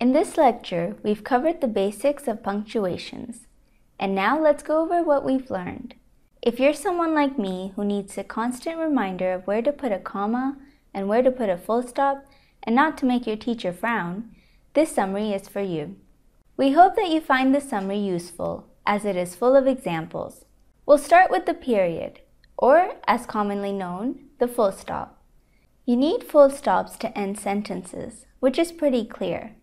In this lecture, we've covered the basics of punctuations. And now let's go over what we've learned. If you're someone like me who needs a constant reminder of where to put a comma and where to put a full stop and not to make your teacher frown, this summary is for you. We hope that you find this summary useful as it is full of examples. We'll start with the period, or as commonly known, the full stop. You need full stops to end sentences, which is pretty clear.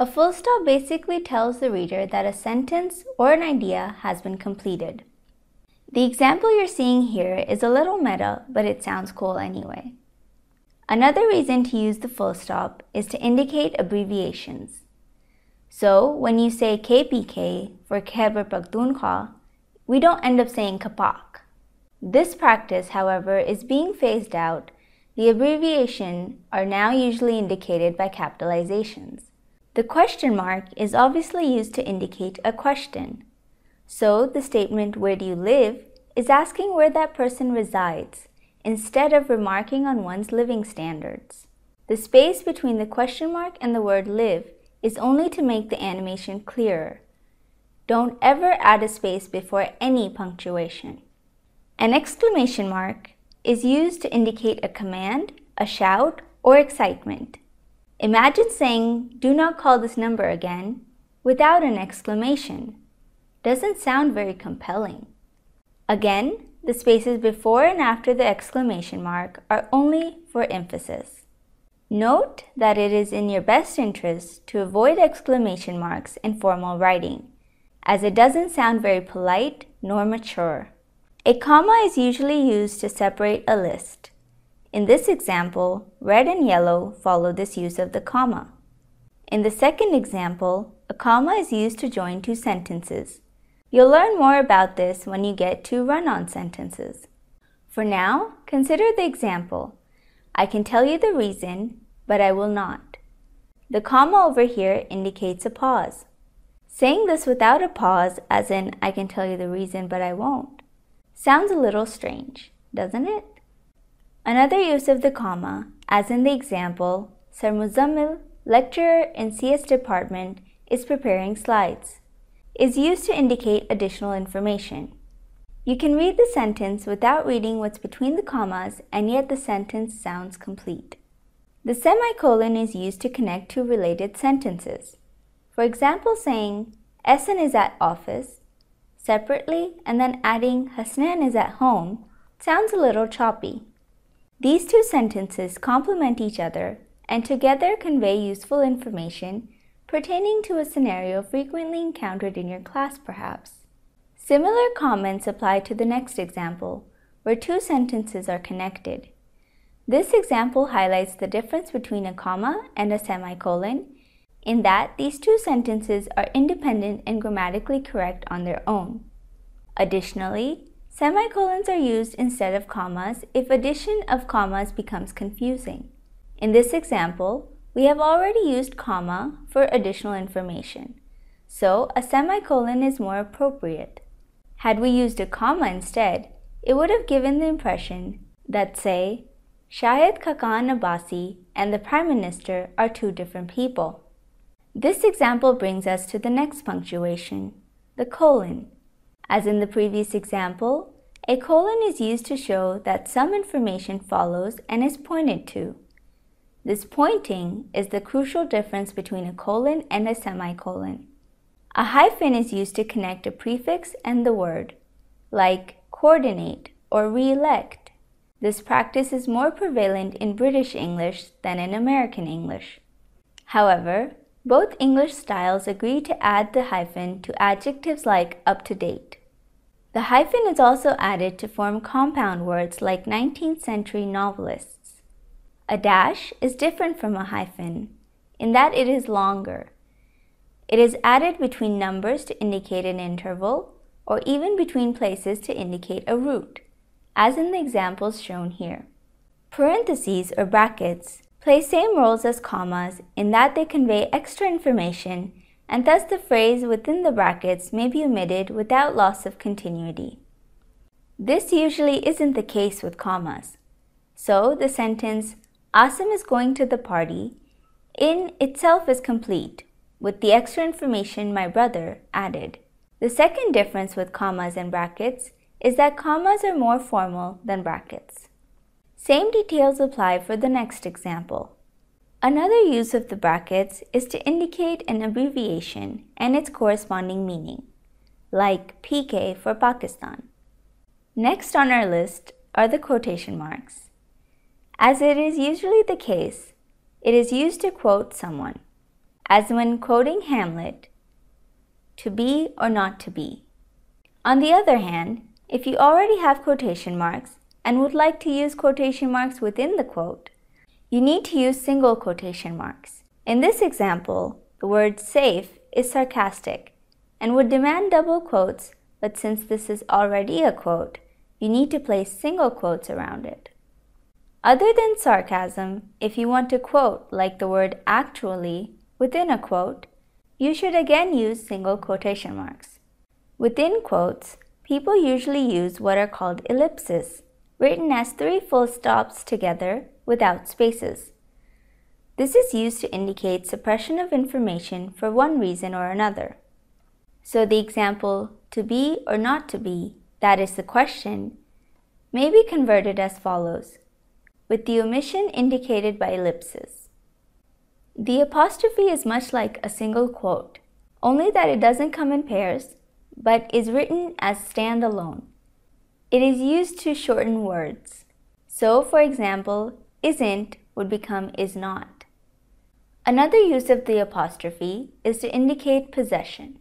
A full stop basically tells the reader that a sentence or an idea has been completed. The example you're seeing here is a little meta, but it sounds cool anyway. Another reason to use the full stop is to indicate abbreviations. So when you say KPK for Khyber Pakhtunkhwa, we don't end up saying Kapak. This practice, however, is being phased out. The abbreviation are now usually indicated by capitalizations. The question mark is obviously used to indicate a question. So the statement, where do you live, is asking where that person resides, instead of remarking on one's living standards. The space between the question mark and the word live is only to make the animation clearer. Don't ever add a space before any punctuation. An exclamation mark is used to indicate a command, a shout, or excitement. Imagine saying, do not call this number again, without an exclamation. Doesn't sound very compelling. Again, the spaces before and after the exclamation mark are only for emphasis. Note that it is in your best interest to avoid exclamation marks in formal writing, as it doesn't sound very polite nor mature. A comma is usually used to separate a list. In this example, red and yellow follow this use of the comma. In the second example, a comma is used to join two sentences. You'll learn more about this when you get to run-on sentences. For now, consider the example. I can tell you the reason, but I will not. The comma over here indicates a pause. Saying this without a pause, as in I can tell you the reason, but I won't, sounds a little strange, doesn't it? Another use of the comma, as in the example, Sir Muzammil, lecturer in CS department, is preparing slides, is used to indicate additional information. You can read the sentence without reading what's between the commas and yet the sentence sounds complete. The semicolon is used to connect two related sentences. For example, saying, Ehsan is at office, separately and then adding Hasnan is at home sounds a little choppy. These two sentences complement each other and together convey useful information pertaining to a scenario frequently encountered in your class, perhaps. Similar comments apply to the next example, where two sentences are connected. This example highlights the difference between a comma and a semicolon in that these two sentences are independent and grammatically correct on their own. Additionally, Semicolons are used instead of commas if addition of commas becomes confusing. In this example, we have already used comma for additional information, so a semicolon is more appropriate. Had we used a comma instead, it would have given the impression that, say, Shahid Khaqan Abbasi and the Prime Minister are two different people. This example brings us to the next punctuation, the colon. As in the previous example, a colon is used to show that some information follows and is pointed to. This pointing is the crucial difference between a colon and a semicolon. A hyphen is used to connect a prefix and the word, like coordinate or re-elect. This practice is more prevalent in British English than in American English. However, both English styles agree to add the hyphen to adjectives like up to date. The hyphen is also added to form compound words like 19th century novelists. A dash is different from a hyphen in that it is longer. It is added between numbers to indicate an interval or even between places to indicate a route, as in the examples shown here. Parentheses or brackets play same roles as commas in that they convey extra information and thus the phrase within the brackets may be omitted without loss of continuity. This usually isn't the case with commas. So the sentence, Asim is going to the party, in itself is complete, with the extra information my brother added. The second difference with commas and brackets is that commas are more formal than brackets. Same details apply for the next example. Another use of the brackets is to indicate an abbreviation and its corresponding meaning, like PK for Pakistan. Next on our list are the quotation marks. As it is usually the case, it is used to quote someone, as when quoting Hamlet, to be or not to be. On the other hand, if you already have quotation marks and would like to use quotation marks within the quote, you need to use single quotation marks. In this example, the word safe is sarcastic and would demand double quotes, but since this is already a quote, you need to place single quotes around it. Other than sarcasm, if you want to quote like the word actually within a quote, you should again use single quotation marks. Within quotes, people usually use what are called ellipses, written as three full stops together without spaces. This is used to indicate suppression of information for one reason or another. So the example, to be or not to be, that is the question, may be converted as follows, with the omission indicated by ellipses. The apostrophe is much like a single quote, only that it doesn't come in pairs, but is written as standalone. It is used to shorten words. So, for example, isn't would become is not. Another use of the apostrophe is to indicate possession,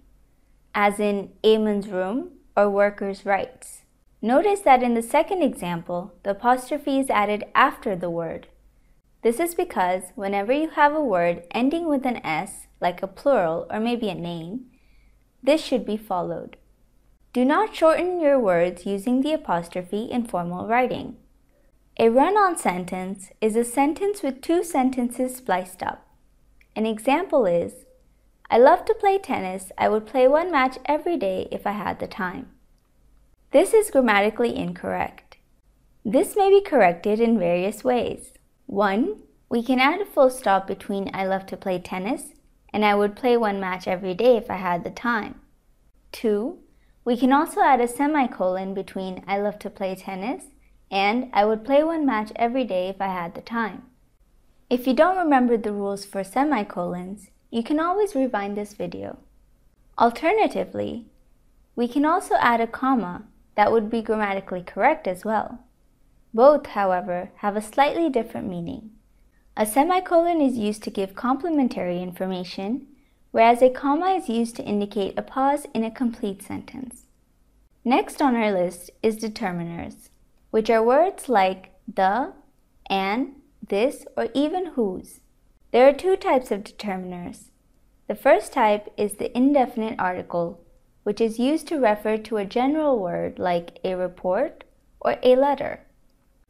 as in Amon's room or workers' rights. Notice that in the second example, the apostrophe is added after the word. This is because whenever you have a word ending with an S, like a plural or maybe a name, this should be followed. Do not shorten your words using the apostrophe in formal writing. A run-on sentence is a sentence with two sentences spliced up. An example is, I love to play tennis. I would play one match every day if I had the time. This is grammatically incorrect. This may be corrected in various ways. 1. We can add a full stop between I love to play tennis and I would play one match every day if I had the time. 2. We can also add a semicolon between I love to play tennis and I would play one match every day if I had the time. If you don't remember the rules for semicolons, you can always rewind this video. Alternatively, we can also add a comma that would be grammatically correct as well. Both, however, have a slightly different meaning. A semicolon is used to give complementary information, whereas a comma is used to indicate a pause in a complete sentence. Next on our list is determiners which are words like the, and, this, or even whose. There are two types of determiners. The first type is the indefinite article, which is used to refer to a general word like a report or a letter.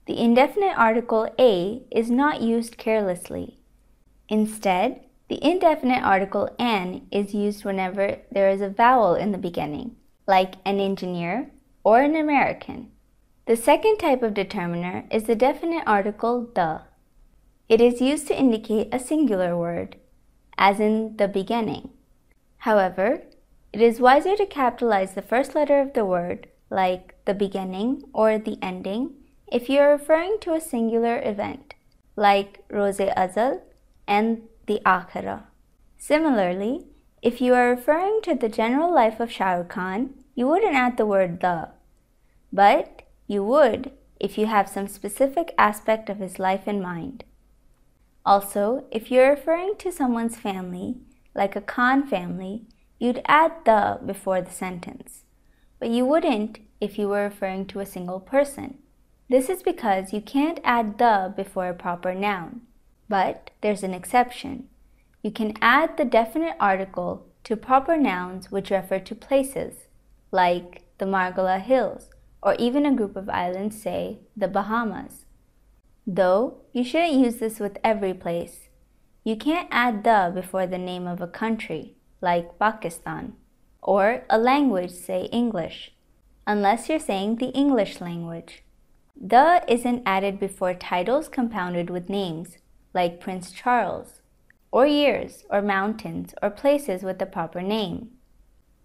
The indefinite article a is not used carelessly. Instead, the indefinite article an is used whenever there is a vowel in the beginning, like an engineer or an American. The second type of determiner is the definite article the. It is used to indicate a singular word, as in the beginning. However, it is wiser to capitalize the first letter of the word, like the beginning or the ending, if you are referring to a singular event, like Rose Azal and the Akhira. Similarly, if you are referring to the general life of Shah Rukh Khan, you wouldn't add the word the. But you would if you have some specific aspect of his life in mind. Also, if you're referring to someone's family, like a Khan family, you'd add the before the sentence. But you wouldn't if you were referring to a single person. This is because you can't add the before a proper noun. But there's an exception. You can add the definite article to proper nouns which refer to places, like the Margalla Hills or even a group of islands, say the Bahamas. Though you shouldn't use this with every place. You can't add the before the name of a country, like Pakistan, or a language, say English, unless you're saying the English language. The isn't added before titles compounded with names, like Prince Charles. or years, or mountains, or places with the proper name.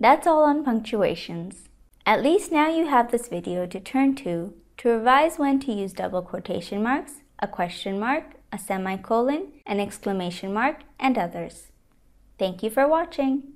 That's all on punctuations. At least now you have this video to turn to to revise when to use double quotation marks, a question mark, a semicolon, an exclamation mark, and others. Thank you for watching.